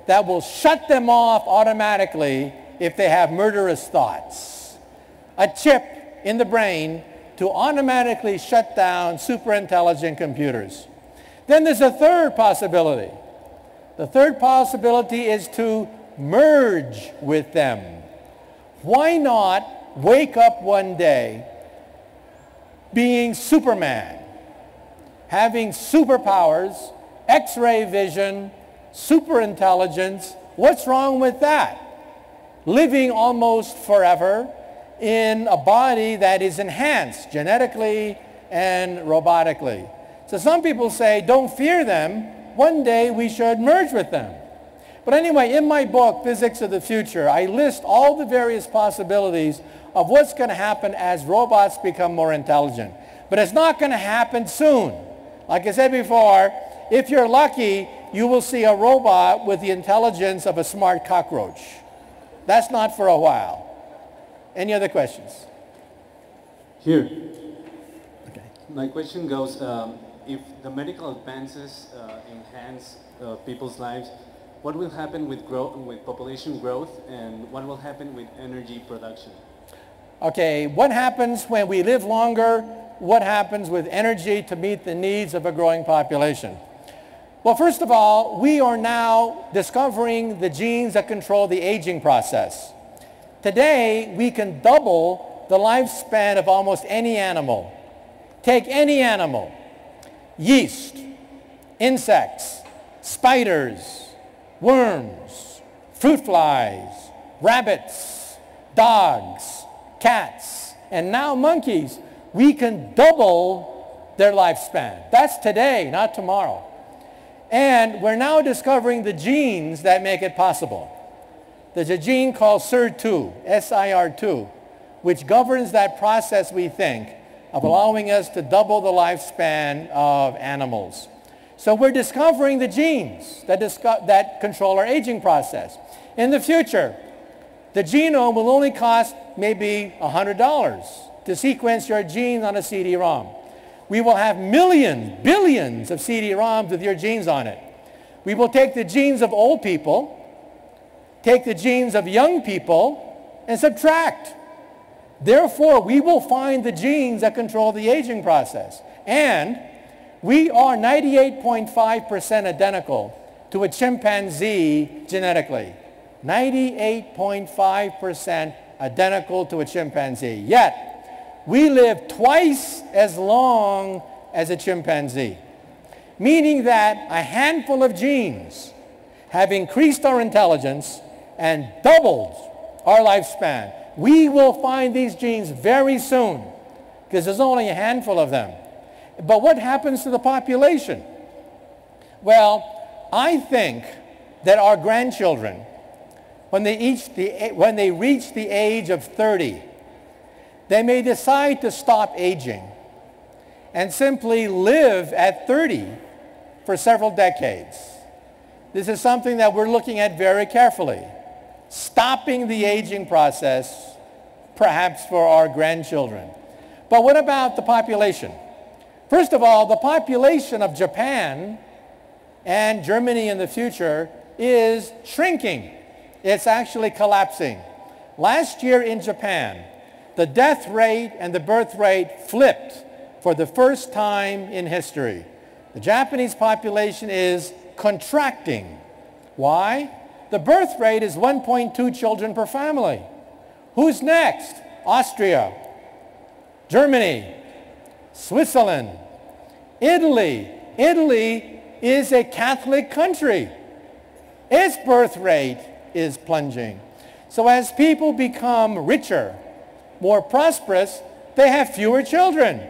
that will shut them off automatically if they have murderous thoughts. A chip in the brain to automatically shut down super intelligent computers. Then there's a third possibility. The third possibility is to merge with them. Why not wake up one day being Superman, having superpowers, X-ray vision, super intelligence? What's wrong with that? Living almost forever in a body that is enhanced genetically and robotically. So some people say, don't fear them. One day we should merge with them. But anyway, in my book, Physics of the Future, I list all the various possibilities of what's going to happen as robots become more intelligent. But it's not going to happen soon. Like I said before, if you're lucky, you will see a robot with the intelligence of a smart cockroach. That's not for a while. Any other questions? Here. Okay. My question goes, um, if the medical advances uh, enhance uh, people's lives, what will happen with, growth, with population growth and what will happen with energy production? Okay, what happens when we live longer? What happens with energy to meet the needs of a growing population? Well, first of all, we are now discovering the genes that control the aging process. Today, we can double the lifespan of almost any animal. Take any animal, yeast, insects, spiders, worms, fruit flies, rabbits, dogs, cats, and now monkeys, we can double their lifespan. That's today, not tomorrow. And we're now discovering the genes that make it possible. There's a gene called SIR2, S-I-R-2, which governs that process, we think, of allowing us to double the lifespan of animals. So we're discovering the genes that, that control our aging process. In the future, the genome will only cost maybe $100 to sequence your genes on a CD-ROM. We will have millions, billions of CD-ROMs with your genes on it. We will take the genes of old people, take the genes of young people, and subtract. Therefore, we will find the genes that control the aging process. And we are 98.5% identical to a chimpanzee genetically. 98.5% identical to a chimpanzee. Yet, we live twice as long as a chimpanzee, meaning that a handful of genes have increased our intelligence and doubled our lifespan. We will find these genes very soon because there's only a handful of them. But what happens to the population? Well, I think that our grandchildren, when they, each the, when they reach the age of 30, they may decide to stop aging and simply live at 30 for several decades. This is something that we're looking at very carefully. Stopping the aging process, perhaps for our grandchildren. But what about the population? First of all, the population of Japan and Germany in the future is shrinking. It's actually collapsing. Last year in Japan, the death rate and the birth rate flipped for the first time in history. The Japanese population is contracting. Why? The birth rate is 1.2 children per family. Who's next? Austria, Germany, Switzerland, Italy. Italy is a Catholic country. Its birth rate is plunging. So as people become richer, more prosperous, they have fewer children.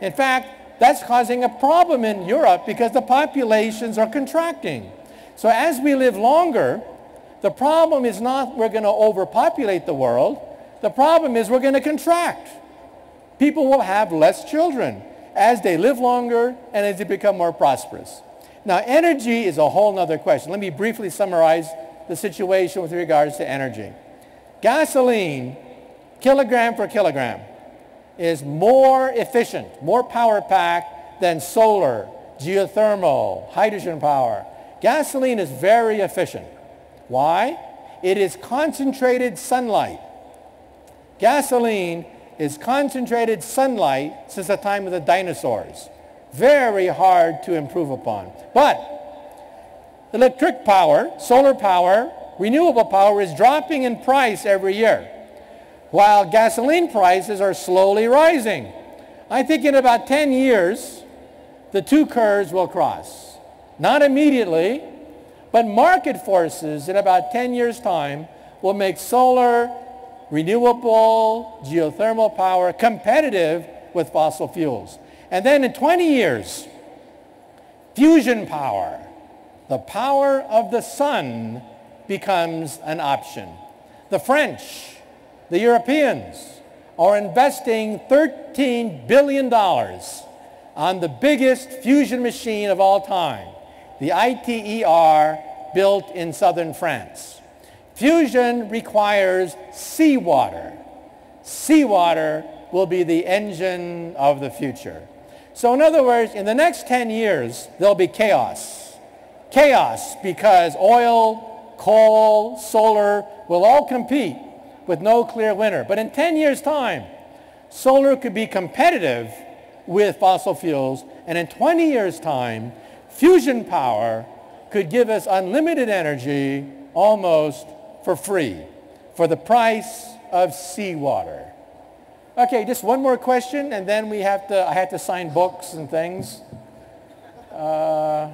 In fact, That's causing a problem in Europe because the populations are contracting. So as we live longer, the problem is not we're going to overpopulate the world. The problem is we're going to contract. People will have less children as they live longer and as they become more prosperous. Now, energy is a whole other question. Let me briefly summarize the situation with regards to energy. Gasoline, kilogram for kilogram, is more efficient, more power packed than solar, geothermal, hydrogen power. Gasoline is very efficient. Why? It is concentrated sunlight. Gasoline is concentrated sunlight since the time of the dinosaurs. Very hard to improve upon. But electric power, solar power, renewable power is dropping in price every year, while gasoline prices are slowly rising. I think in about 10 years, the two curves will cross. Not immediately, but market forces in about 10 years' time will make solar, renewable, geothermal power competitive with fossil fuels. And then in 20 years, fusion power, the power of the sun becomes an option. The French, the Europeans are investing $13 billion on the biggest fusion machine of all time, the ITER built in southern France. Fusion requires seawater. Seawater will be the engine of the future. So in other words, in the next 10 years, there'll be chaos. Chaos because oil, coal, solar will all compete with no clear winner. But in 10 years' time, solar could be competitive with fossil fuels. And in 20 years' time, fusion power could give us unlimited energy almost for free for the price of seawater. Okay, just one more question, and then we have to, I have to sign books and things. Uh,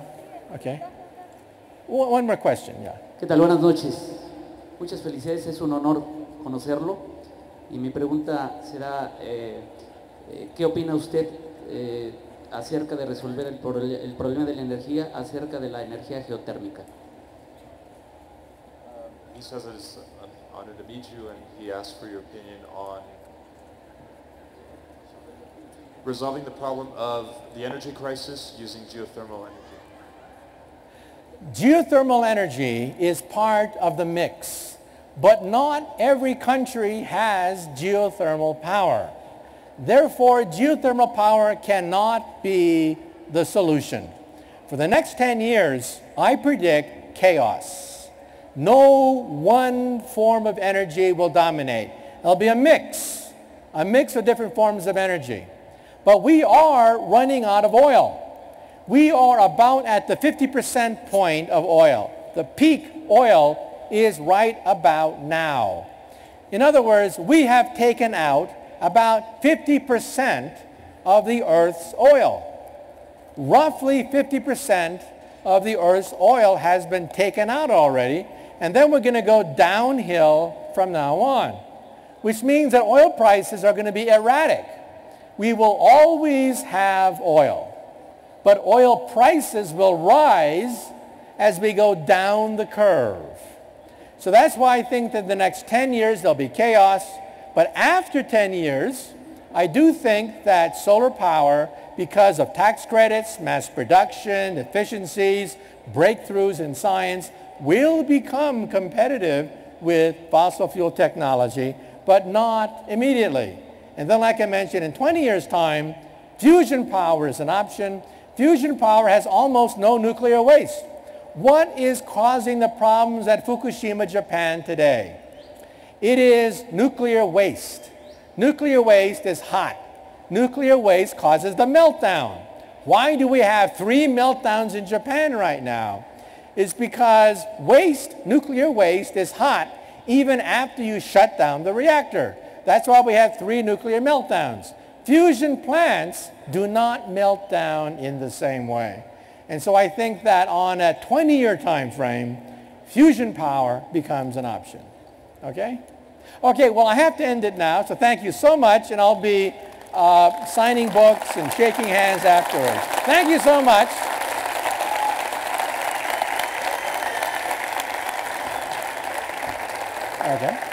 okay. One, more question, yeah. ¿Qué tal? Buenas noches. Muchas felicidades, es un honor conocerlo. Y mi pregunta será, eh, eh, ¿qué opina usted eh, acerca de resolver el, el problema de la energía, acerca de la energía geotérmica? he says it's an honor to meet you and he asks for your opinion on resolving the problem of the energy crisis using geothermal energy. Geothermal energy is part of the mix, but not every country has geothermal power. Therefore, geothermal power cannot be the solution. For the next 10 years, I predict chaos. No one form of energy will dominate. There'll be a mix, a mix of different forms of energy. But we are running out of oil. We are about at the 50% point of oil. The peak oil is right about now. In other words, we have taken out about 50% of the Earth's oil. Roughly 50% of the Earth's oil has been taken out already and then we're going to go downhill from now on, which means that oil prices are going to be erratic. We will always have oil, but oil prices will rise as we go down the curve. So that's why I think that the next 10 years there'll be chaos. But after 10 years, I do think that solar power, because of tax credits, mass production, efficiencies, breakthroughs in science, will become competitive with fossil fuel technology, but not immediately. And then like I mentioned, in 20 years' time, fusion power is an option. Fusion power has almost no nuclear waste. What is causing the problems at Fukushima, Japan today? It is nuclear waste. Nuclear waste is hot. Nuclear waste causes the meltdown. Why do we have three meltdowns in Japan right now? is because waste, nuclear waste, is hot even after you shut down the reactor. That's why we have three nuclear meltdowns. Fusion plants do not melt down in the same way. And so I think that on a 20-year time frame, fusion power becomes an option. Okay? Okay, well, I have to end it now, so thank you so much, and I'll be uh, signing books and shaking hands afterwards. Thank you so much. Okay.